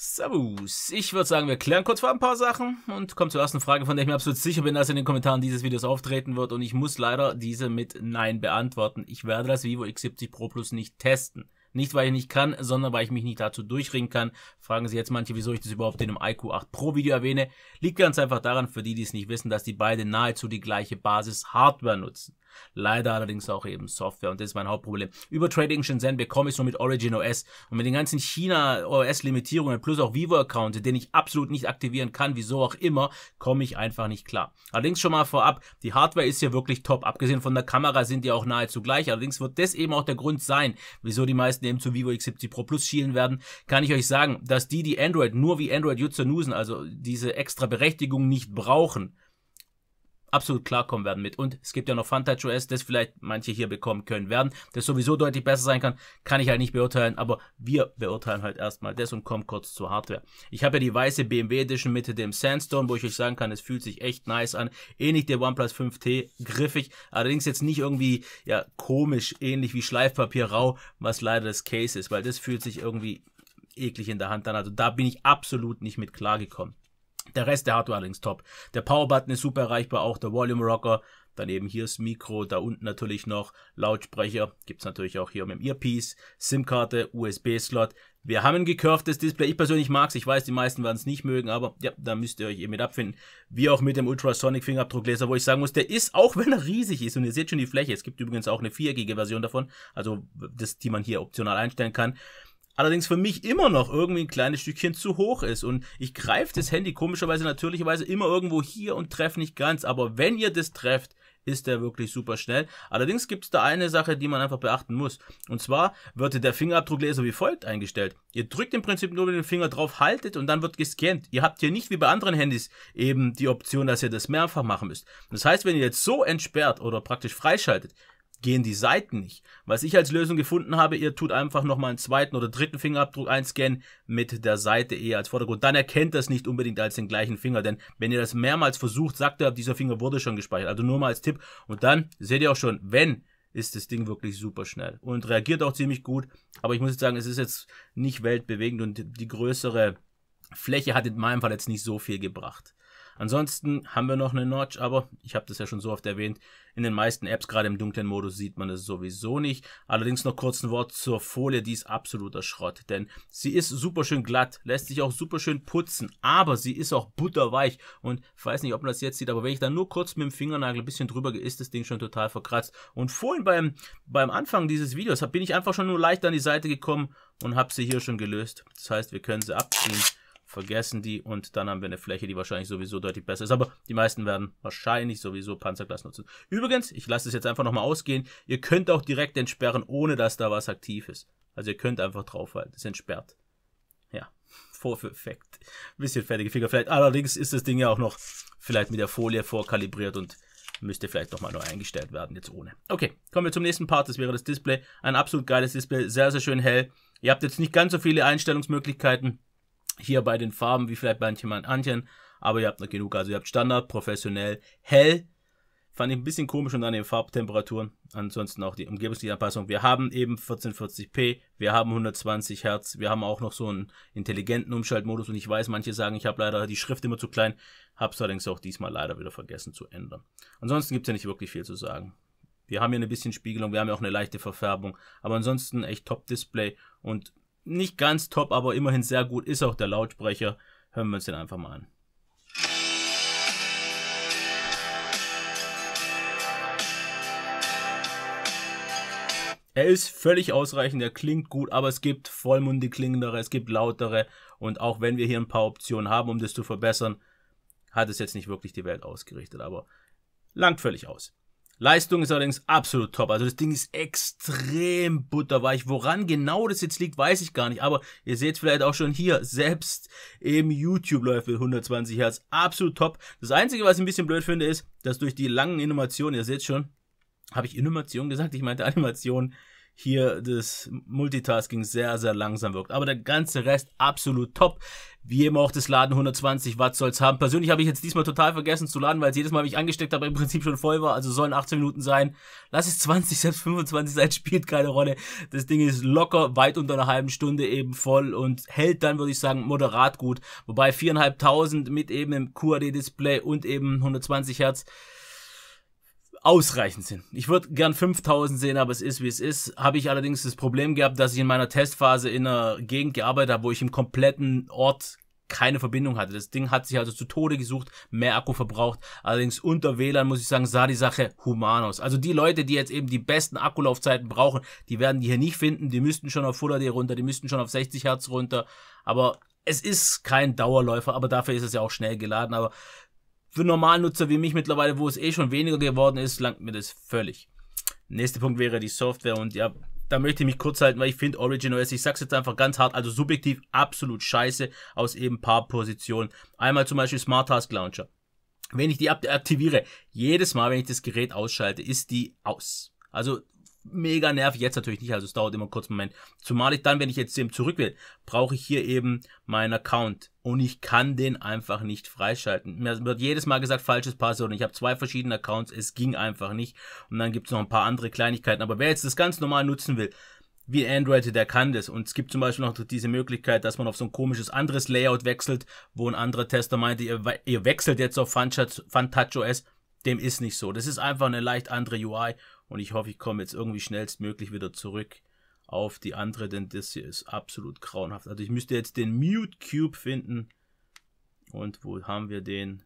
Servus. Ich würde sagen, wir klären kurz vor ein paar Sachen und kommen zur ersten Frage, von der ich mir absolut sicher bin, dass in den Kommentaren dieses Videos auftreten wird und ich muss leider diese mit Nein beantworten. Ich werde das Vivo X70 Pro Plus nicht testen. Nicht, weil ich nicht kann, sondern weil ich mich nicht dazu durchringen kann. Fragen sich jetzt manche, wieso ich das überhaupt in einem IQ 8 Pro Video erwähne. Liegt ganz einfach daran, für die, die es nicht wissen, dass die beide nahezu die gleiche Basis Hardware nutzen. Leider allerdings auch eben Software und das ist mein Hauptproblem. Über Trading Shenzhen bekomme ich es nur mit Origin OS und mit den ganzen China OS Limitierungen plus auch Vivo Account, den ich absolut nicht aktivieren kann, wieso auch immer, komme ich einfach nicht klar. Allerdings schon mal vorab, die Hardware ist hier wirklich top. Abgesehen von der Kamera sind die auch nahezu gleich. Allerdings wird das eben auch der Grund sein, wieso die meisten eben zu Vivo X70 Pro Plus schielen werden. Kann ich euch sagen, dass die, die Android nur wie Android-User nusen, also diese extra Berechtigung nicht brauchen, absolut klarkommen werden mit. Und es gibt ja noch FunTouch OS, das vielleicht manche hier bekommen können werden, das sowieso deutlich besser sein kann, kann ich halt nicht beurteilen, aber wir beurteilen halt erstmal das und kommen kurz zur Hardware. Ich habe ja die weiße BMW Edition mit dem Sandstone, wo ich euch sagen kann, es fühlt sich echt nice an. Ähnlich der OnePlus 5T, griffig, allerdings jetzt nicht irgendwie, ja, komisch, ähnlich wie Schleifpapier rau, was leider das Case ist, weil das fühlt sich irgendwie eklig in der Hand an. Also da bin ich absolut nicht mit klargekommen. Der Rest der Hardware allerdings top. Der Powerbutton ist super erreichbar, auch der Volume Rocker. Daneben hier das Mikro, da unten natürlich noch Lautsprecher. Gibt es natürlich auch hier mit dem Earpiece, SIM-Karte, USB-Slot. Wir haben ein gecurvedes Display. Ich persönlich mag es. Ich weiß, die meisten werden es nicht mögen, aber ja, da müsst ihr euch eben mit abfinden. Wie auch mit dem Ultrasonic Fingerabdruckleser, wo ich sagen muss, der ist, auch wenn er riesig ist, und ihr seht schon die Fläche, es gibt übrigens auch eine viereckige Version davon, also das, die man hier optional einstellen kann allerdings für mich immer noch irgendwie ein kleines Stückchen zu hoch ist. Und ich greife das Handy komischerweise natürlicherweise immer irgendwo hier und treffe nicht ganz. Aber wenn ihr das trefft, ist der wirklich super schnell. Allerdings gibt es da eine Sache, die man einfach beachten muss. Und zwar wird der Fingerabdruckleser wie folgt eingestellt. Ihr drückt im Prinzip nur mit dem Finger drauf, haltet und dann wird gescannt. Ihr habt hier nicht wie bei anderen Handys eben die Option, dass ihr das mehrfach machen müsst. Das heißt, wenn ihr jetzt so entsperrt oder praktisch freischaltet, gehen die Seiten nicht. Was ich als Lösung gefunden habe, ihr tut einfach nochmal einen zweiten oder dritten Fingerabdruck einscannen mit der Seite eher als Vordergrund. Dann erkennt das nicht unbedingt als den gleichen Finger, denn wenn ihr das mehrmals versucht, sagt er, dieser Finger wurde schon gespeichert. Also nur mal als Tipp. Und dann seht ihr auch schon, wenn ist das Ding wirklich super schnell und reagiert auch ziemlich gut. Aber ich muss jetzt sagen, es ist jetzt nicht weltbewegend und die größere Fläche hat in meinem Fall jetzt nicht so viel gebracht. Ansonsten haben wir noch eine Notch, aber ich habe das ja schon so oft erwähnt, in den meisten Apps, gerade im dunklen Modus, sieht man es sowieso nicht. Allerdings noch kurz ein Wort zur Folie, die ist absoluter Schrott, denn sie ist super schön glatt, lässt sich auch super schön putzen, aber sie ist auch butterweich und ich weiß nicht, ob man das jetzt sieht, aber wenn ich da nur kurz mit dem Fingernagel ein bisschen drüber gehe, ist das Ding schon total verkratzt. Und vorhin beim, beim Anfang dieses Videos bin ich einfach schon nur leicht an die Seite gekommen und habe sie hier schon gelöst. Das heißt, wir können sie abziehen vergessen die und dann haben wir eine Fläche, die wahrscheinlich sowieso deutlich besser ist. Aber die meisten werden wahrscheinlich sowieso Panzerglas nutzen. Übrigens, ich lasse es jetzt einfach nochmal ausgehen. Ihr könnt auch direkt entsperren, ohne dass da was aktiv ist. Also ihr könnt einfach draufhalten. Ist entsperrt. Ja, Vorführeffekt. Bisschen fertige Finger vielleicht. Allerdings ist das Ding ja auch noch vielleicht mit der Folie vorkalibriert und müsste vielleicht nochmal neu eingestellt werden, jetzt ohne. Okay, kommen wir zum nächsten Part, das wäre das Display. Ein absolut geiles Display, sehr, sehr schön hell. Ihr habt jetzt nicht ganz so viele Einstellungsmöglichkeiten hier bei den Farben wie vielleicht bei manchen Antchen, aber ihr habt noch genug. Also ihr habt Standard, professionell, hell. Fand ich ein bisschen komisch und dann die Farbtemperaturen. Ansonsten auch die Umgebungsanpassung. Wir haben eben 1440p, wir haben 120 Hertz, wir haben auch noch so einen intelligenten Umschaltmodus und ich weiß, manche sagen, ich habe leider die Schrift immer zu klein, habe es allerdings auch diesmal leider wieder vergessen zu ändern. Ansonsten gibt es ja nicht wirklich viel zu sagen. Wir haben hier ein bisschen Spiegelung, wir haben ja auch eine leichte Verfärbung, aber ansonsten echt Top-Display und nicht ganz top, aber immerhin sehr gut ist auch der Lautsprecher. Hören wir uns den einfach mal an. Er ist völlig ausreichend, er klingt gut, aber es gibt vollmundig klingendere, es gibt lautere und auch wenn wir hier ein paar Optionen haben, um das zu verbessern, hat es jetzt nicht wirklich die Welt ausgerichtet, aber langt völlig aus. Leistung ist allerdings absolut top. Also das Ding ist extrem butterweich. Woran genau das jetzt liegt, weiß ich gar nicht. Aber ihr seht vielleicht auch schon hier, selbst im YouTube läuft mit 120 Hertz. Absolut top. Das Einzige, was ich ein bisschen blöd finde, ist, dass durch die langen Animationen, ihr seht schon, habe ich Animation gesagt? Ich meinte Animation hier das Multitasking sehr, sehr langsam wirkt. Aber der ganze Rest absolut top. wie eben auch das Laden 120 Watt soll's haben. Persönlich habe ich jetzt diesmal total vergessen zu laden, weil es jedes Mal, wie ich angesteckt habe, im Prinzip schon voll war. Also sollen 18 Minuten sein. Lass es 20, selbst 25 sein, spielt keine Rolle. Das Ding ist locker weit unter einer halben Stunde eben voll und hält dann, würde ich sagen, moderat gut. Wobei 4.500 mit eben im QAD-Display und eben 120 Hertz ausreichend sind. Ich würde gern 5000 sehen, aber es ist wie es ist. Habe ich allerdings das Problem gehabt, dass ich in meiner Testphase in einer Gegend gearbeitet habe, wo ich im kompletten Ort keine Verbindung hatte. Das Ding hat sich also zu Tode gesucht, mehr Akku verbraucht. Allerdings unter WLAN muss ich sagen, sah die Sache human aus. Also die Leute, die jetzt eben die besten Akkulaufzeiten brauchen, die werden die hier nicht finden. Die müssten schon auf Full HD runter, die müssten schon auf 60 Hertz runter. Aber es ist kein Dauerläufer, aber dafür ist es ja auch schnell geladen. Aber für Normalnutzer wie mich mittlerweile, wo es eh schon weniger geworden ist, langt mir das völlig. Nächster Punkt wäre die Software und ja, da möchte ich mich kurz halten, weil ich finde Origin OS, ich sag's jetzt einfach ganz hart, also subjektiv absolut scheiße aus eben paar Positionen. Einmal zum Beispiel Smart Task Launcher. Wenn ich die aktiviere, jedes Mal, wenn ich das Gerät ausschalte, ist die aus. Also mega nervig. Jetzt natürlich nicht, also es dauert immer einen kurzen Moment. Zumal ich dann, wenn ich jetzt eben zurück will, brauche ich hier eben meinen Account. Und ich kann den einfach nicht freischalten. Mir wird jedes Mal gesagt, falsches Passwort. Und ich habe zwei verschiedene Accounts. Es ging einfach nicht. Und dann gibt es noch ein paar andere Kleinigkeiten. Aber wer jetzt das ganz normal nutzen will, wie Android, der kann das. Und es gibt zum Beispiel noch diese Möglichkeit, dass man auf so ein komisches anderes Layout wechselt, wo ein anderer Tester meinte, ihr, ihr wechselt jetzt auf FunTouch Dem ist nicht so. Das ist einfach eine leicht andere UI und ich hoffe, ich komme jetzt irgendwie schnellstmöglich wieder zurück auf die andere, denn das hier ist absolut grauenhaft. Also ich müsste jetzt den Mute Cube finden. Und wo haben wir den?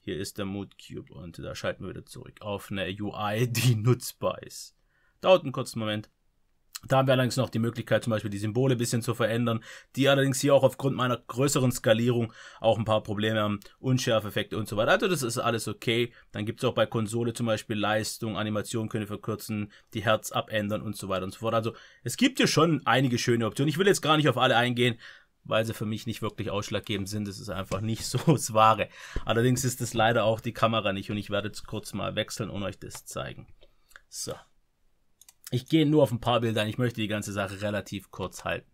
Hier ist der Mute Cube und da schalten wir wieder zurück auf eine UI, die nutzbar ist. Dauert einen kurzen Moment. Da haben wir allerdings noch die Möglichkeit, zum Beispiel die Symbole ein bisschen zu verändern, die allerdings hier auch aufgrund meiner größeren Skalierung auch ein paar Probleme haben, Unschärfeffekte und so weiter. Also das ist alles okay. Dann gibt es auch bei Konsole zum Beispiel Leistung, Animation können verkürzen, die Herz abändern und so weiter und so fort. Also es gibt hier schon einige schöne Optionen. Ich will jetzt gar nicht auf alle eingehen, weil sie für mich nicht wirklich ausschlaggebend sind. Das ist einfach nicht so das Wahre. Allerdings ist es leider auch die Kamera nicht und ich werde jetzt kurz mal wechseln und euch das zeigen. So. Ich gehe nur auf ein paar Bilder ein. Ich möchte die ganze Sache relativ kurz halten.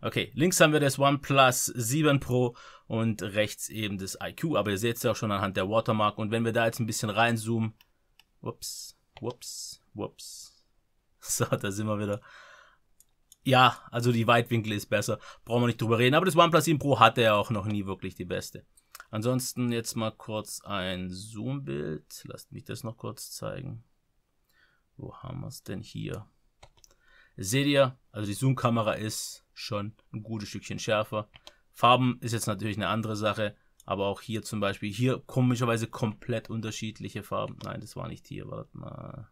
Okay, links haben wir das OnePlus 7 Pro und rechts eben das IQ. Aber ihr seht es ja auch schon anhand der Watermark. Und wenn wir da jetzt ein bisschen reinzoomen. Ups, ups, ups. So, da sind wir wieder. Ja, also die Weitwinkel ist besser. Brauchen wir nicht drüber reden. Aber das OnePlus 7 Pro hatte ja auch noch nie wirklich die beste. Ansonsten jetzt mal kurz ein Zoom-Bild. Lasst mich das noch kurz zeigen. Wo haben wir es denn hier? Seht ihr, also die Zoom-Kamera ist schon ein gutes Stückchen schärfer. Farben ist jetzt natürlich eine andere Sache, aber auch hier zum Beispiel, hier komischerweise komplett unterschiedliche Farben. Nein, das war nicht hier, warte mal.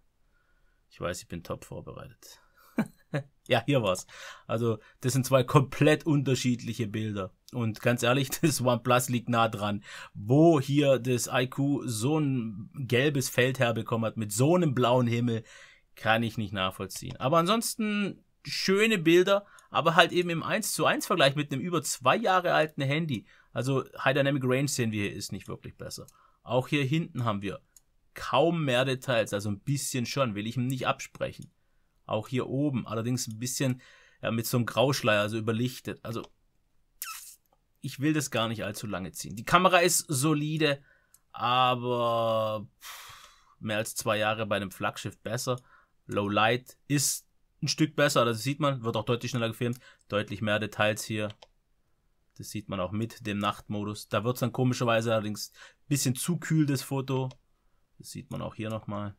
Ich weiß, ich bin top vorbereitet. ja, hier war's. Also, das sind zwei komplett unterschiedliche Bilder. Und ganz ehrlich, das OnePlus liegt nah dran. Wo hier das IQ so ein gelbes Feld herbekommen hat, mit so einem blauen Himmel, kann ich nicht nachvollziehen. Aber ansonsten schöne Bilder, aber halt eben im 1 zu 1 Vergleich mit einem über zwei Jahre alten Handy. Also High Dynamic Range sehen wir hier ist nicht wirklich besser. Auch hier hinten haben wir kaum mehr Details, also ein bisschen schon, will ich ihm nicht absprechen. Auch hier oben, allerdings ein bisschen ja, mit so einem Grauschleier, also überlichtet. Also ich will das gar nicht allzu lange ziehen. Die Kamera ist solide, aber mehr als zwei Jahre bei einem Flaggschiff besser. Low Light ist ein Stück besser, das sieht man, wird auch deutlich schneller gefilmt. Deutlich mehr Details hier. Das sieht man auch mit dem Nachtmodus. Da wird es dann komischerweise allerdings ein bisschen zu kühl, das Foto. Das sieht man auch hier nochmal.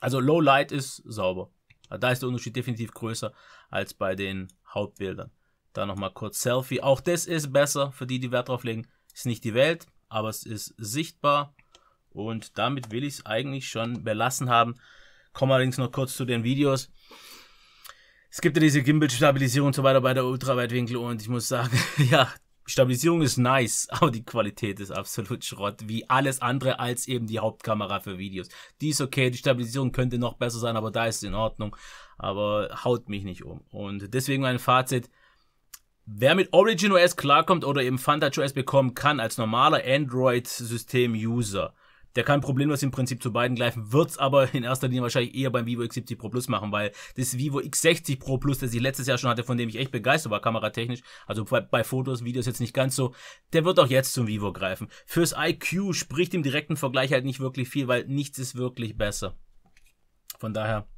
Also Low Light ist sauber. Da ist der Unterschied definitiv größer als bei den Hauptbildern. Da nochmal kurz Selfie. Auch das ist besser für die, die Wert drauf legen. Ist nicht die Welt, aber es ist sichtbar. Und damit will ich es eigentlich schon belassen haben. Kommen allerdings noch kurz zu den Videos. Es gibt ja diese Gimbal-Stabilisierung und so weiter bei der Ultraweitwinkel und ich muss sagen, ja, Stabilisierung ist nice, aber die Qualität ist absolut Schrott, wie alles andere als eben die Hauptkamera für Videos. Die ist okay, die Stabilisierung könnte noch besser sein, aber da ist es in Ordnung, aber haut mich nicht um. Und deswegen mein Fazit, wer mit Origin OS klarkommt oder eben FunTouch OS bekommen kann als normaler Android-System-User, Der kann problemlos im Prinzip zu beiden greifen, wird's aber in erster Linie wahrscheinlich eher beim Vivo X70 Pro Plus machen, weil das Vivo X60 Pro Plus, das ich letztes Jahr schon hatte, von dem ich echt begeistert war, kameratechnisch, also bei, bei Fotos, Videos jetzt nicht ganz so, der wird auch jetzt zum Vivo greifen. Fürs IQ spricht im direkten Vergleich halt nicht wirklich viel, weil nichts ist wirklich besser. Von daher,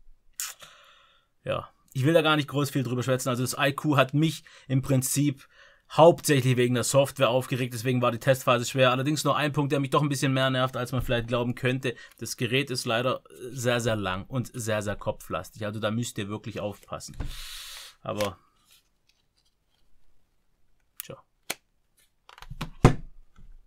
ja, ich will da gar nicht groß viel drüber schwätzen. Also das IQ hat mich im Prinzip hauptsächlich wegen der Software aufgeregt, deswegen war die Testphase schwer. Allerdings nur ein Punkt, der mich doch ein bisschen mehr nervt, als man vielleicht glauben könnte. Das Gerät ist leider sehr, sehr lang und sehr, sehr kopflastig. Also da müsst ihr wirklich aufpassen. Aber